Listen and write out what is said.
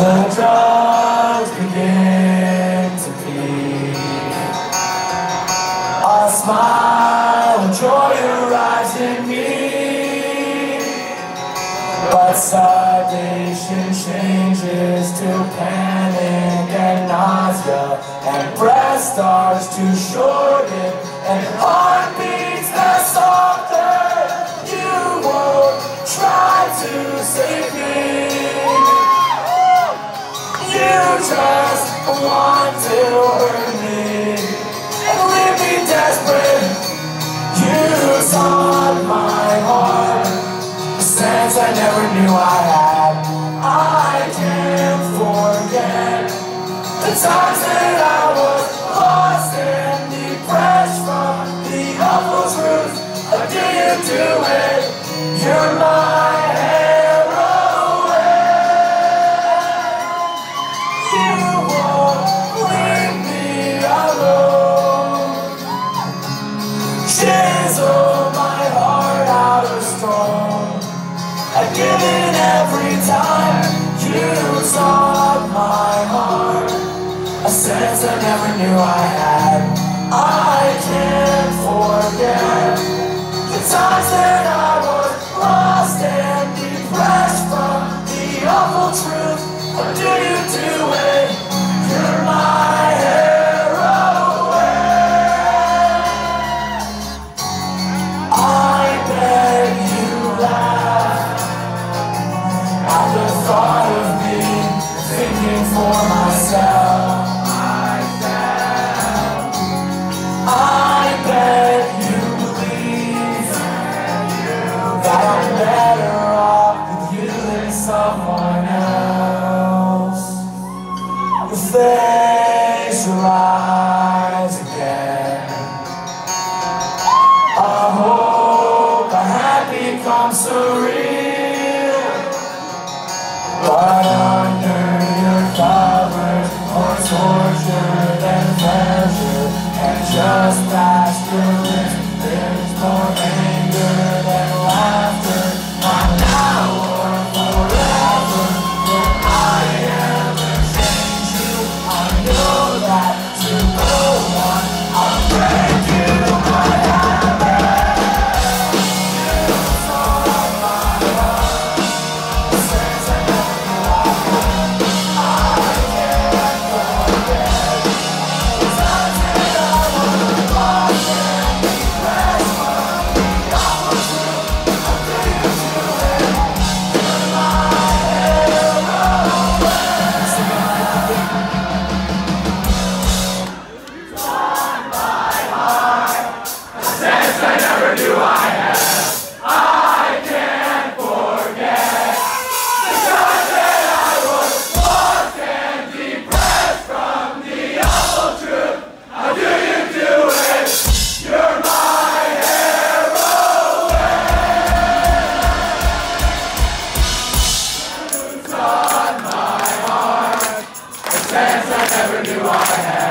The clouds begin to peak. A smile and joy arrives in me. But salvation changes to panic and nausea, and breath starts to shorten, and heartbeats that softer. You won't try to save me. Just want to hurt me and leave me desperate. You taught my heart a sense I never knew I had. I can't forget the times that I was lost and depressed from the awful truth. How do you do it? Given every time you taught my heart a sense I never knew I had. I can't forget the times that I was lost and depressed from the awful truth. How do you do it? I'm sorry. success I ever knew I have.